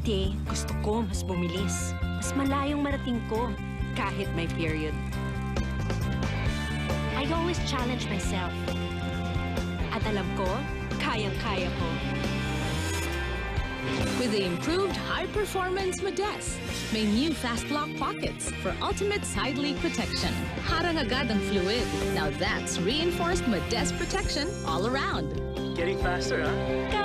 Dati, gusto ko mas bumilis. Mas malayong marating ko, kahit may period. I always challenge myself. At alam ko, kayang-kaya ko. With the improved high-performance Modess, may new fast lock pockets for ultimate side leak protection. Harang agad ang fluid. Now that's reinforced Modess protection all around. Getting faster, huh?